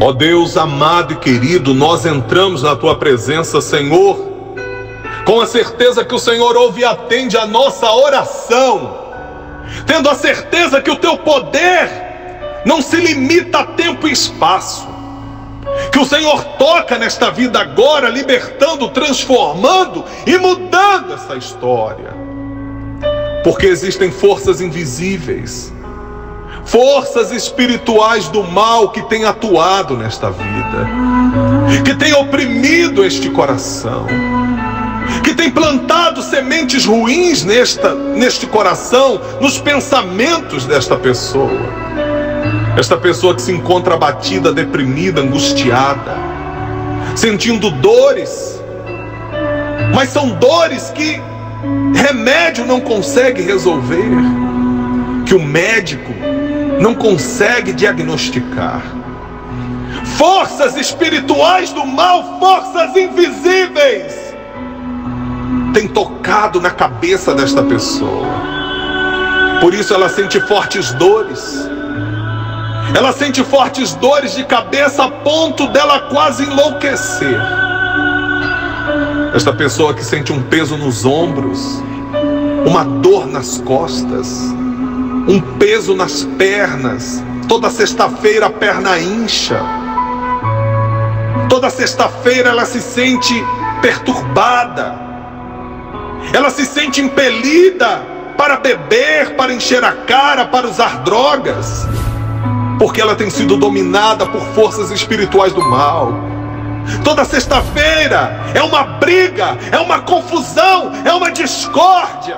Ó Deus amado e querido, nós entramos na tua presença, Senhor, com a certeza que o Senhor ouve e atende a nossa oração, tendo a certeza que o teu poder não se limita a tempo e espaço, que o Senhor toca nesta vida agora, libertando, transformando e mudando essa história, porque existem forças invisíveis forças espirituais do mal que têm atuado nesta vida, que têm oprimido este coração, que têm plantado sementes ruins nesta, neste coração, nos pensamentos desta pessoa. Esta pessoa que se encontra abatida, deprimida, angustiada, sentindo dores, mas são dores que remédio não consegue resolver, que o médico não consegue diagnosticar. Forças espirituais do mal, forças invisíveis, têm tocado na cabeça desta pessoa. Por isso ela sente fortes dores. Ela sente fortes dores de cabeça a ponto dela quase enlouquecer. Esta pessoa que sente um peso nos ombros, uma dor nas costas, um peso nas pernas. Toda sexta-feira a perna incha. Toda sexta-feira ela se sente perturbada. Ela se sente impelida para beber, para encher a cara, para usar drogas. Porque ela tem sido dominada por forças espirituais do mal. Toda sexta-feira é uma briga, é uma confusão, é uma discórdia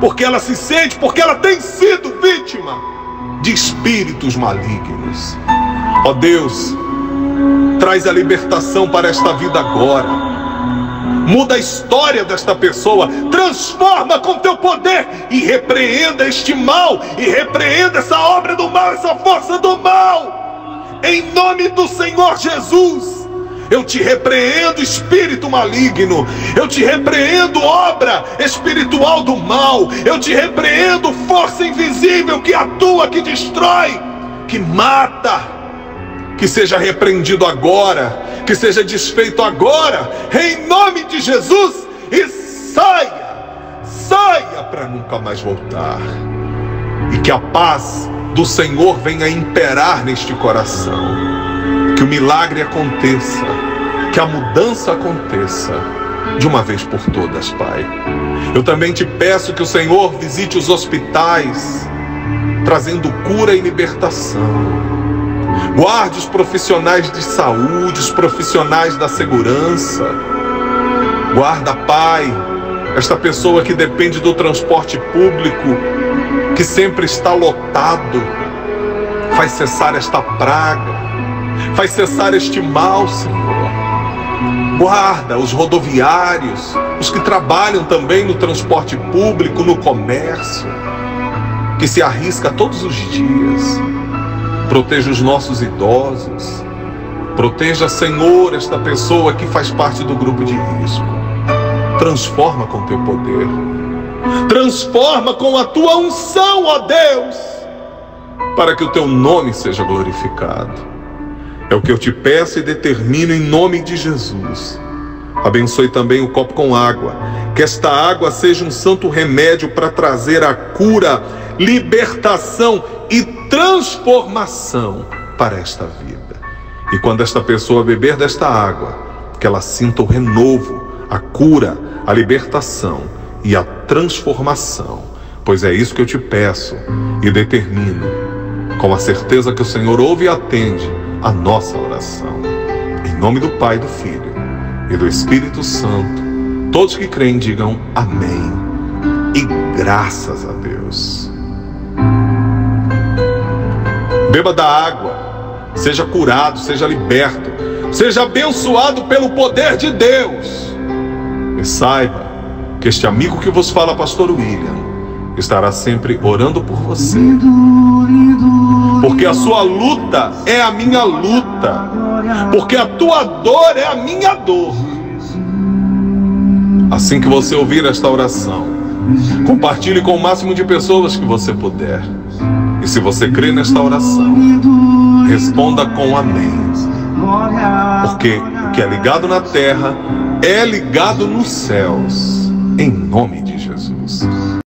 porque ela se sente, porque ela tem sido vítima de espíritos malignos. Ó oh Deus, traz a libertação para esta vida agora. Muda a história desta pessoa, transforma com teu poder e repreenda este mal, e repreenda essa obra do mal, essa força do mal, em nome do Senhor Jesus. Eu te repreendo, espírito maligno. Eu te repreendo, obra espiritual do mal. Eu te repreendo, força invisível que atua, que destrói, que mata. Que seja repreendido agora, que seja desfeito agora, em nome de Jesus, e saia, saia para nunca mais voltar. E que a paz do Senhor venha imperar neste coração que o milagre aconteça, que a mudança aconteça de uma vez por todas, Pai. Eu também te peço que o Senhor visite os hospitais, trazendo cura e libertação. Guarde os profissionais de saúde, os profissionais da segurança. Guarda, Pai, esta pessoa que depende do transporte público, que sempre está lotado. Faz cessar esta praga Faz cessar este mal, Senhor. Guarda os rodoviários, os que trabalham também no transporte público, no comércio, que se arrisca todos os dias. Proteja os nossos idosos. Proteja, Senhor, esta pessoa que faz parte do grupo de risco. Transforma com teu poder. Transforma com a tua unção, ó Deus, para que o teu nome seja glorificado. É o que eu te peço e determino em nome de Jesus. Abençoe também o copo com água. Que esta água seja um santo remédio para trazer a cura, libertação e transformação para esta vida. E quando esta pessoa beber desta água, que ela sinta o renovo, a cura, a libertação e a transformação. Pois é isso que eu te peço e determino, com a certeza que o Senhor ouve e atende a nossa oração. Em nome do Pai, do Filho e do Espírito Santo, todos que creem digam amém. E graças a Deus. Beba da água, seja curado, seja liberto, seja abençoado pelo poder de Deus. E saiba que este amigo que vos fala, Pastor William, estará sempre orando por você. Porque a sua luta é a minha luta. Porque a tua dor é a minha dor. Assim que você ouvir esta oração, compartilhe com o máximo de pessoas que você puder. E se você crê nesta oração, responda com amém. Porque o que é ligado na terra é ligado nos céus. Em nome.